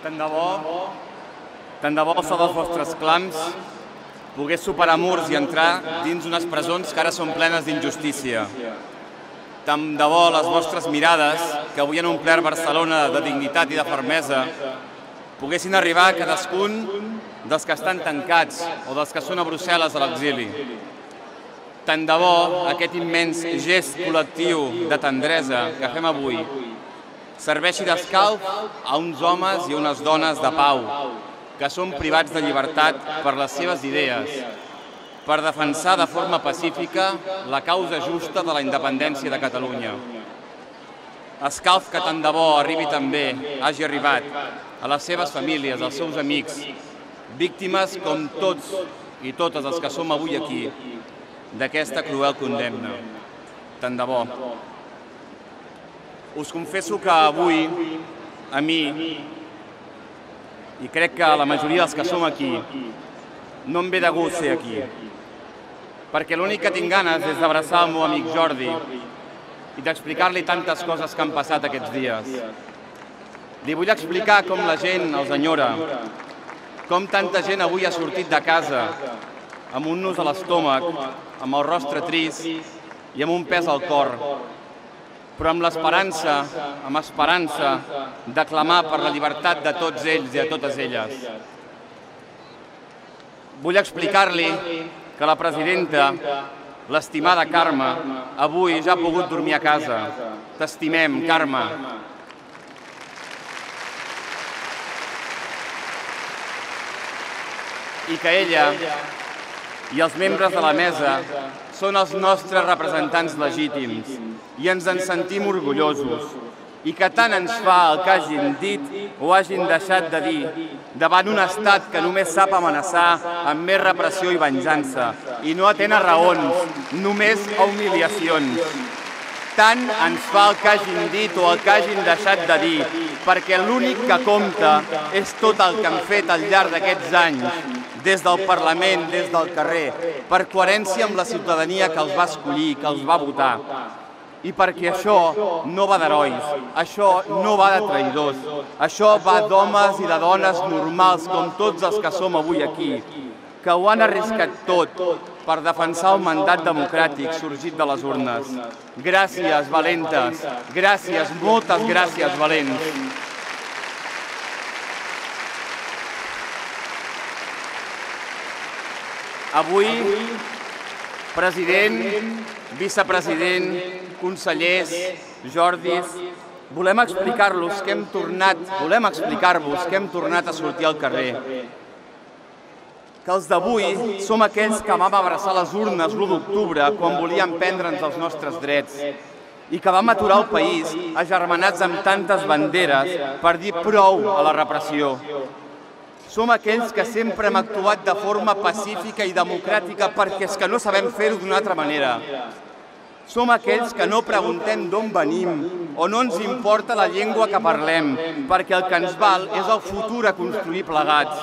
Tant de bo, tant de bo el so dels vostres clams pogués superar murs i entrar dins unes presons que ara són plenes d'injustícia. Tant de bo les vostres mirades, que avui han omplert Barcelona de dignitat i de fermesa, poguessin arribar a cadascun dels que estan tancats o dels que són a Brussel·les a l'exili. Tant de bo aquest immens gest col·lectiu de tendresa que fem avui serveixi d'escalf a uns homes i unes dones de pau que són privats de llibertat per les seves idees, per defensar de forma pacífica la causa justa de la independència de Catalunya. Escalf que tant de bo arribi també, hagi arribat, a les seves famílies, als seus amics, víctimes com tots i totes els que som avui aquí d'aquesta cruel condemna. Tant de bo. Us confesso que avui, a mi, i crec que la majoria dels que som aquí, no em ve de gust ser aquí. Perquè l'únic que tinc ganes és d'abraçar el meu amic Jordi i d'explicar-li tantes coses que han passat aquests dies. Li vull explicar com la gent els enyora, com tanta gent avui ha sortit de casa amb un nus a l'estómac, amb el rostre trist i amb un pes al cor, però amb l'esperança, amb esperança de clamar per la llibertat de tots ells i de totes elles. Vull explicar-li que la presidenta, l'estimada Carme, avui ja ha pogut dormir a casa. T'estimem, Carme. I que ella i els membres de la mesa són els nostres representants legítims i ens en sentim orgullosos i que tant ens fa el que hagin dit o hagin deixat de dir davant un estat que només sap amenaçar amb més repressió i venjança i no atén a raons, només a humiliacions. Tant ens fa el que hagin dit o el que hagin deixat de dir, perquè l'únic que compta és tot el que han fet al llarg d'aquests anys, des del Parlament, des del carrer, per coherència amb la ciutadania que els va escollir, que els va votar. I perquè això no va d'herois, això no va de traïdors, això va d'homes i de dones normals com tots els que som avui aquí, que ho han arriscat tot per defensar el mandat democràtic sorgit de les urnes. Gràcies, valentes, gràcies, moltes gràcies, valents. Avui, president, vicepresident, consellers, Jordis, volem explicar-los que hem tornat, volem explicar-vos que hem tornat a sortir al carrer. Que els d'avui som aquells que vam abraçar les urnes l'1 d'octubre quan volíem prendre'ns els nostres drets. i que vam aturar el país agermanats amb tantes banderes per dir prou a la repressió. Som aquells que sempre hem actuat de forma pacífica i democràtica perquè és que no sabem fer-ho d'una altra manera. Som aquells que no preguntem d'on venim o no ens importa la llengua que parlem, perquè el que ens val és el futur a construir plegats.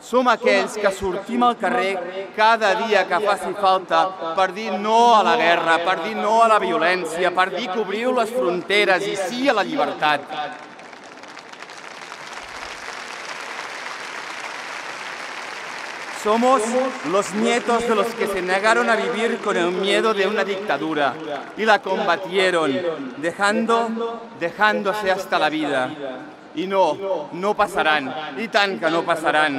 Som aquells que sortim al carrer cada dia que faci falta per dir no a la guerra, per dir no a la violència, per dir que obriu les fronteres i sí a la llibertat. Somos los nietos de los que se negaron a vivir con el miedo de una dictadura y la combatieron, dejando, dejándose hasta la vida. I no, no passaran, i tant que no passaran.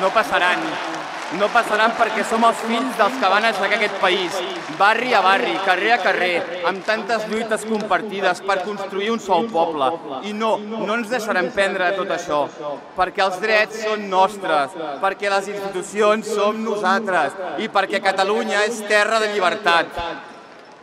No passaran. No passaran perquè som els fills dels que van aixecar aquest país, barri a barri, carrer a carrer, amb tantes lluites compartides per construir un sol poble. I no, no ens deixarem prendre tot això, perquè els drets són nostres, perquè les institucions som nosaltres i perquè Catalunya és terra de llibertat.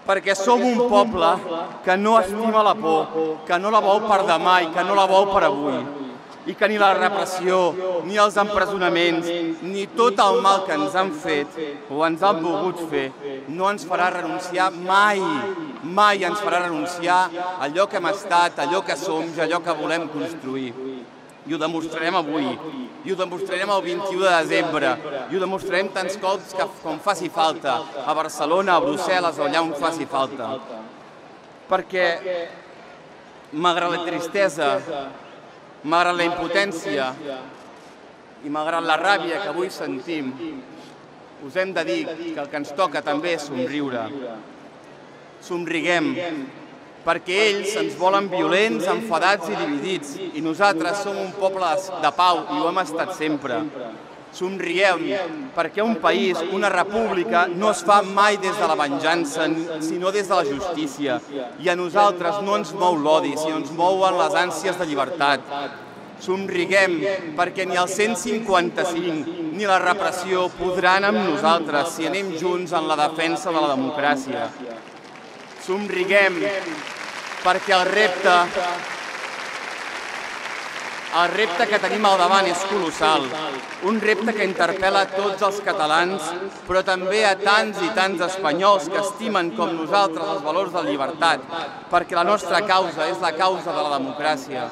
Perquè som un poble que no estima la por, que no la vol per demà i que no la vol per avui i que ni la repressió, ni els empresonaments, ni tot el mal que ens han fet o ens han volgut fer, no ens farà renunciar mai, mai ens farà renunciar a allò que hem estat, allò que som i allò que volem construir. I ho demostrarem avui, i ho demostrarem el 21 de desembre, i ho demostrarem tants cops que, com faci falta, a Barcelona, a Brussel·les, allà on faci falta. Perquè, malgrat la tristesa, malgrat la impotència i malgrat la ràbia que avui sentim, us hem de dir que el que ens toca també és somriure. Somriguem, perquè ells ens volen violents, enfadats i dividits, i nosaltres som un poble de pau i ho hem estat sempre. Somriem, perquè un país, una república, no es fa mai des de la venjança, sinó des de la justícia. I a nosaltres no ens mou l'odi, sinó ens mouen les ànsies de llibertat. Somriguem, perquè ni el 155 ni la repressió podran amb nosaltres si anem junts en la defensa de la democràcia. Somriguem, perquè el repte el repte que tenim al davant és colossal, un repte que interpel·la tots els catalans, però també a tants i tants espanyols que estimen com nosaltres els valors de llibertat, perquè la nostra causa és la causa de la democràcia.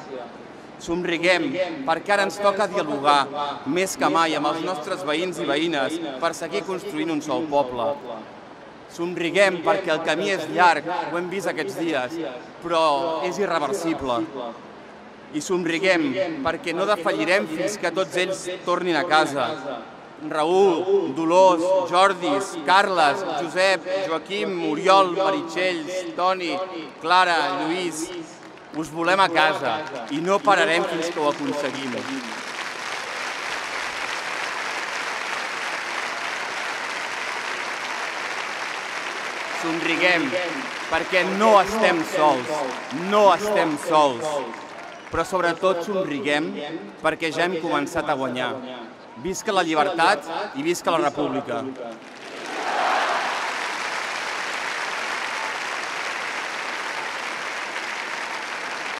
Somriguem, perquè ara ens toca dialogar, més que mai, amb els nostres veïns i veïnes, per seguir construint un sol poble. Somriguem perquè el camí és llarg, ho hem vist aquests dies, però és irreversible i somriguem perquè no defallirem fins que tots ells tornin a casa. Raül, Dolors, Jordis, Carles, Josep, Joaquim, Oriol, Meritxells, Toni, Clara, Lluís, us volem a casa i no pararem fins que ho aconseguim. Somriguem perquè no estem sols, no estem sols però sobretot somriguem perquè ja hem començat a guanyar. Visca la llibertat i visca la república.